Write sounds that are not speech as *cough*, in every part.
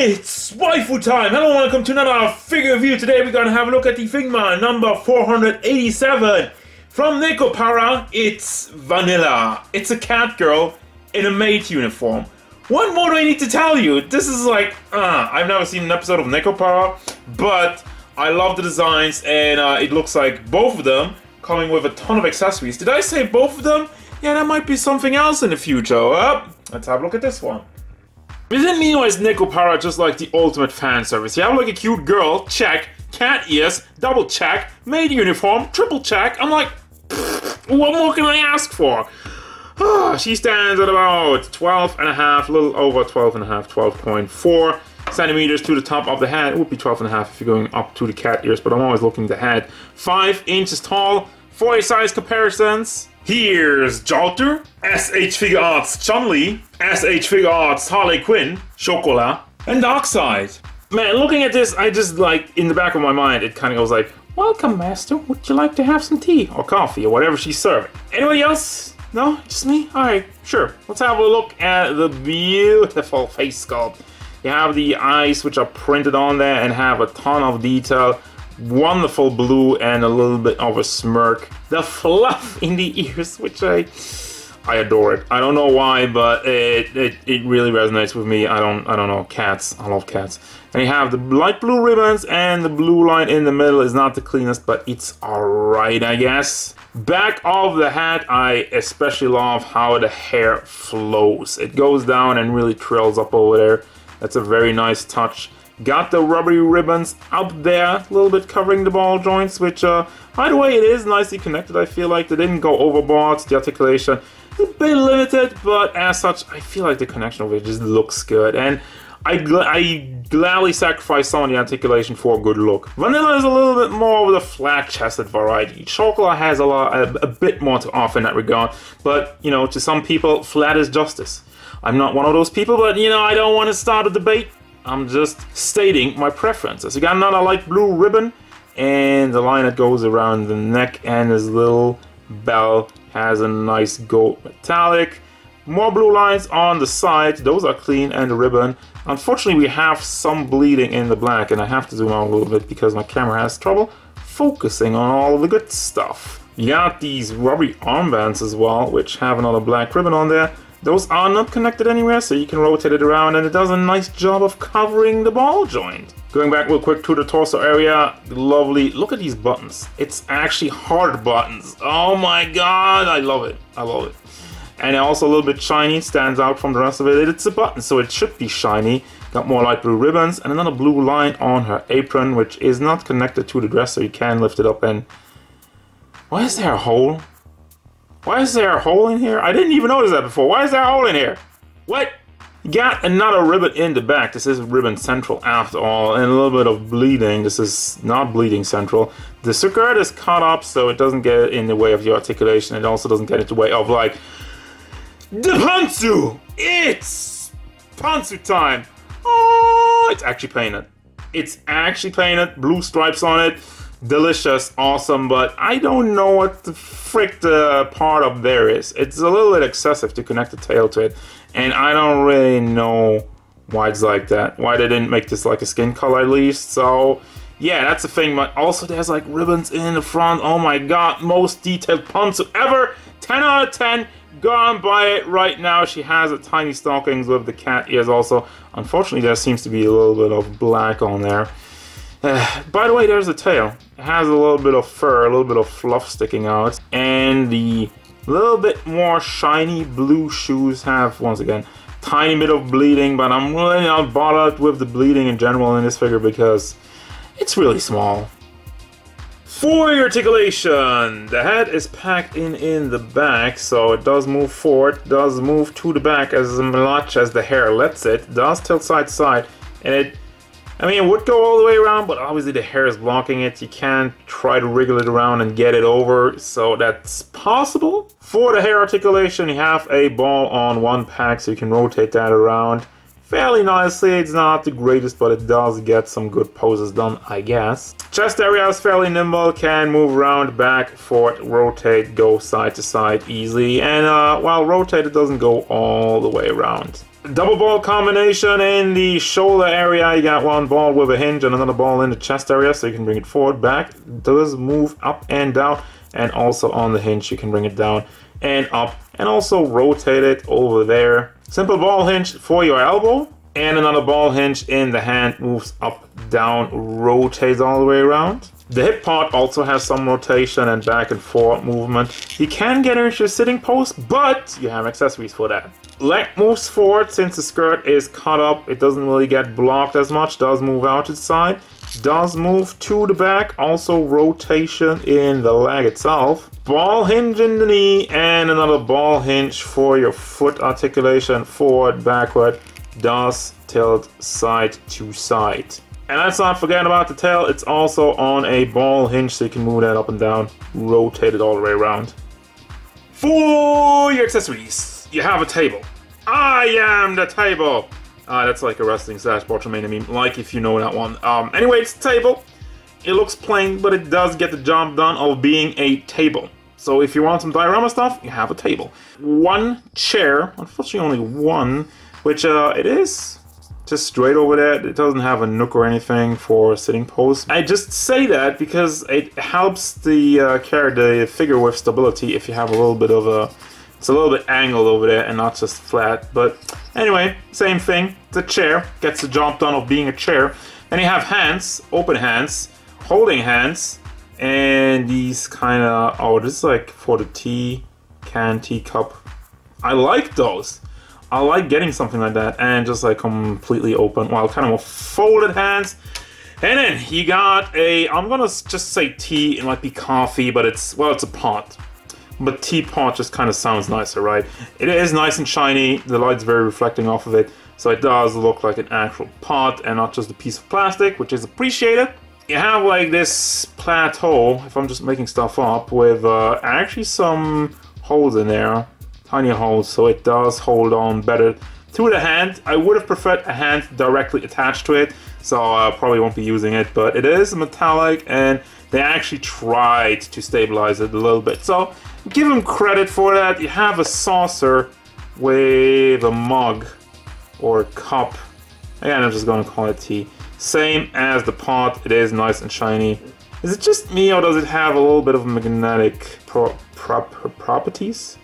It's waifu time! Hello and welcome to another figure review. Today we're gonna have a look at the Figma number 487. From Nekopara, it's Vanilla. It's a cat girl in a maid uniform. What more do I need to tell you? This is like, uh, I've never seen an episode of Nekopara, but I love the designs and uh, it looks like both of them coming with a ton of accessories. Did I say both of them? Yeah, that might be something else in the future. Uh, let's have a look at this one. Isn't Nino as Nekopara just like the ultimate fan service? You have like a cute girl, check, cat ears, double check, maid uniform, triple check. I'm like, what more can I ask for? *sighs* she stands at about 12 and a half, a little over 12 and a half, 12.4 centimeters to the top of the head. It would be 12 and a half if you're going up to the cat ears, but I'm always looking the head. 5 inches tall, for size comparisons. Here's Jalter, SH Figuarts Chun-Li, SH Figuarts Harley Quinn, Chocolat, and Darkseid. Man, looking at this, I just like, in the back of my mind, it kind of goes like, Welcome, Master. Would you like to have some tea or coffee or whatever she's serving? Anybody else? No? Just me? Alright, sure. Let's have a look at the beautiful face sculpt. You have the eyes which are printed on there and have a ton of detail wonderful blue and a little bit of a smirk. The fluff *laughs* in the ears, which I I adore it. I don't know why, but it, it, it really resonates with me. I don't I don't know cats. I love cats. And you have the light blue ribbons and the blue line in the middle is not the cleanest, but it's alright, I guess. Back of the hat, I especially love how the hair flows. It goes down and really trails up over there. That's a very nice touch. Got the rubbery ribbons up there, a little bit covering the ball joints, which, uh, by the way, it is nicely connected. I feel like they didn't go overboard. The articulation is a bit limited, but as such, I feel like the connection it just looks good. And I, gl I gladly sacrifice some of the articulation for a good look. Vanilla is a little bit more of the flat-chested variety. Chocolat has a, lot, a, a bit more to offer in that regard, but, you know, to some people, flat is justice. I'm not one of those people, but, you know, I don't want to start a debate I'm just stating my preferences. You got another light blue ribbon and the line that goes around the neck and his little bell has a nice gold metallic. More blue lines on the side, those are clean and the ribbon. Unfortunately we have some bleeding in the black and I have to zoom out a little bit because my camera has trouble focusing on all the good stuff. You got these rubbery armbands as well, which have another black ribbon on there. Those are not connected anywhere, so you can rotate it around and it does a nice job of covering the ball joint. Going back real quick to the torso area, lovely, look at these buttons. It's actually hard buttons. Oh my god, I love it, I love it. And also a little bit shiny, stands out from the rest of it. It's a button, so it should be shiny. Got more light blue ribbons and another blue line on her apron, which is not connected to the dress, so you can lift it up and... Why is there a hole? Why is there a hole in here? I didn't even notice that before. Why is there a hole in here? What? Got another ribbon in the back. This is ribbon central after all, and a little bit of bleeding. This is not bleeding central. The skirt is cut up so it doesn't get in the way of your articulation. It also doesn't get in the way of like the pantsu. It's pantsu time. Oh, it's actually painted. It's actually painted. Blue stripes on it delicious, awesome, but I don't know what the frick the part up there is. It's a little bit excessive to connect the tail to it, and I don't really know why it's like that. Why they didn't make this like a skin color at least, so... Yeah, that's the thing, but also there's like ribbons in the front. Oh my god, most detailed pants ever. 10 out of 10. Go and buy it right now. She has a tiny stockings with the cat ears also. Unfortunately, there seems to be a little bit of black on there. Uh, *sighs* by the way, there's a tail. It has a little bit of fur, a little bit of fluff sticking out. And the little bit more shiny blue shoes have, once again, tiny bit of bleeding, but I'm really not bothered with the bleeding in general in this figure because it's really small. For articulation, the head is packed in in the back, so it does move forward, does move to the back as much as the hair lets it, does tilt side to side, and it I mean, it would go all the way around, but obviously the hair is blocking it. You can't try to wriggle it around and get it over, so that's possible. For the hair articulation, you have a ball on one pack, so you can rotate that around fairly nicely. It's not the greatest, but it does get some good poses done, I guess. Chest area is fairly nimble, can move around, back, forth, rotate, go side to side easily, and uh, while rotate, it doesn't go all the way around. Double ball combination in the shoulder area. You got one ball with a hinge and another ball in the chest area, so you can bring it forward, back. It does move up and down, and also on the hinge you can bring it down and up, and also rotate it over there. Simple ball hinge for your elbow, and another ball hinge in the hand moves up, down, rotates all the way around. The hip part also has some rotation and back and forth movement. You can get into a sitting pose, but you have accessories for that. Leg moves forward since the skirt is cut up. It doesn't really get blocked as much. Does move out to the side. Does move to the back. Also rotation in the leg itself. Ball hinge in the knee and another ball hinge for your foot articulation forward, backward. Does tilt side to side. And let's not forget about the tail, it's also on a ball hinge so you can move that up and down, rotate it all the way around. For your accessories, you have a table. I am the table! Uh, that's like a wrestling slash Botchamania meme, like if you know that one. Um, anyway, it's table. It looks plain, but it does get the job done of being a table. So if you want some diorama stuff, you have a table. One chair, unfortunately only one, which uh, it is just straight over there. It doesn't have a nook or anything for sitting pose. I just say that because it helps the uh, character, the figure with stability if you have a little bit of a... It's a little bit angled over there and not just flat. But anyway, same thing. It's a chair. Gets the job done of being a chair. And you have hands, open hands, holding hands, and these kind of... Oh, this is like for the tea can, teacup. I like those. I like getting something like that and just like completely open, well, kind of folded hands. And then you got a, I'm gonna just say tea, it might be coffee, but it's, well, it's a pot. But teapot just kind of sounds nicer, right? It is nice and shiny, the light's very reflecting off of it, so it does look like an actual pot and not just a piece of plastic, which is appreciated. You have like this plateau, if I'm just making stuff up, with uh, actually some holes in there tiny holes so it does hold on better to the hand. I would have preferred a hand directly attached to it, so I probably won't be using it, but it is metallic and they actually tried to stabilize it a little bit. So give them credit for that. You have a saucer with a mug or cup. Again, I'm just to call it tea. Same as the pot, it is nice and shiny. Is it just me or does it have a little bit of magnetic pro prop properties?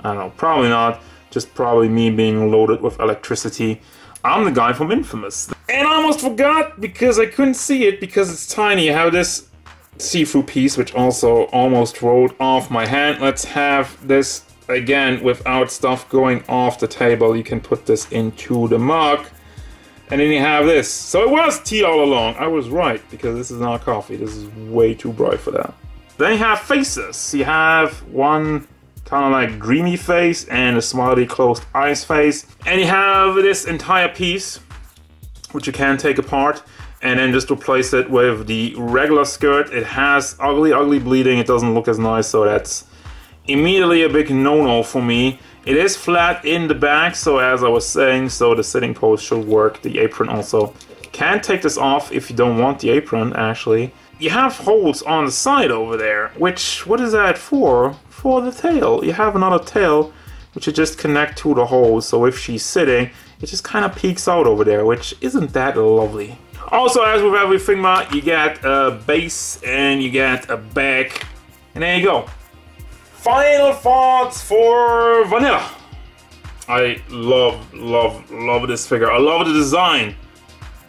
I don't know, probably not. Just probably me being loaded with electricity. I'm the guy from Infamous. And I almost forgot because I couldn't see it because it's tiny. Have this see-through piece which also almost rolled off my hand. Let's have this again without stuff going off the table. You can put this into the mug. And then you have this. So it was tea all along. I was right because this is not coffee. This is way too bright for that. Then you have faces. You have one kind of like dreamy face and a smiley closed eyes face. And you have this entire piece, which you can take apart and then just replace it with the regular skirt. It has ugly, ugly bleeding. It doesn't look as nice, so that's immediately a big no-no for me. It is flat in the back, so as I was saying, so the sitting pose should work. The apron also. Can take this off if you don't want the apron, actually. You have holes on the side over there, which, what is that for? for the tail. You have another tail which you just connect to the hole so if she's sitting it just kind of peeks out over there which isn't that lovely. Also as with every Figma you get a base and you get a back and there you go. Final thoughts for Vanilla. I love, love, love this figure. I love the design.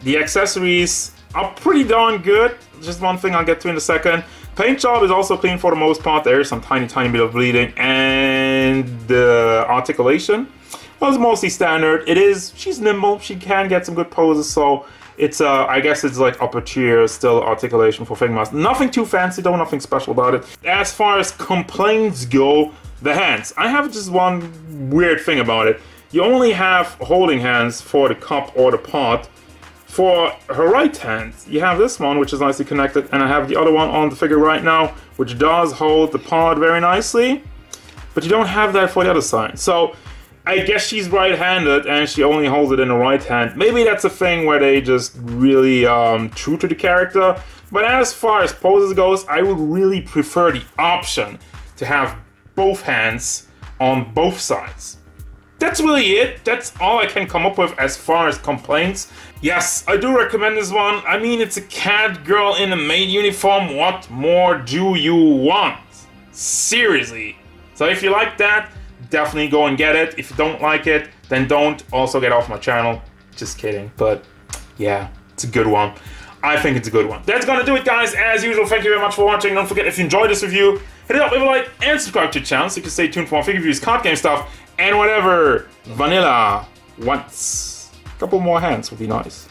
The accessories are pretty darn good. Just one thing I'll get to in a second. Paint job is also clean for the most part. There is some tiny, tiny bit of bleeding. And the articulation was mostly standard. It is, she's nimble. She can get some good poses. So it's, uh, I guess it's like upper tier still articulation for Figmas. Nothing too fancy though, nothing special about it. As far as complaints go, the hands. I have just one weird thing about it. You only have holding hands for the cup or the pot for her right hand, you have this one, which is nicely connected, and I have the other one on the figure right now, which does hold the pod very nicely, but you don't have that for the other side. So I guess she's right-handed and she only holds it in the right hand. Maybe that's a thing where they just really um, true to the character. But as far as poses goes, I would really prefer the option to have both hands on both sides. That's really it. That's all I can come up with as far as complaints. Yes, I do recommend this one. I mean, it's a cat girl in a maid uniform. What more do you want? Seriously. So if you like that, definitely go and get it. If you don't like it, then don't. Also get off my channel. Just kidding. But yeah, it's a good one. I think it's a good one. That's gonna do it, guys. As usual, thank you very much for watching. Don't forget, if you enjoyed this review, hit it up, leave a like, and subscribe to the channel so you can stay tuned for more figure reviews, card game stuff, and whatever vanilla wants. A couple more hands would be nice.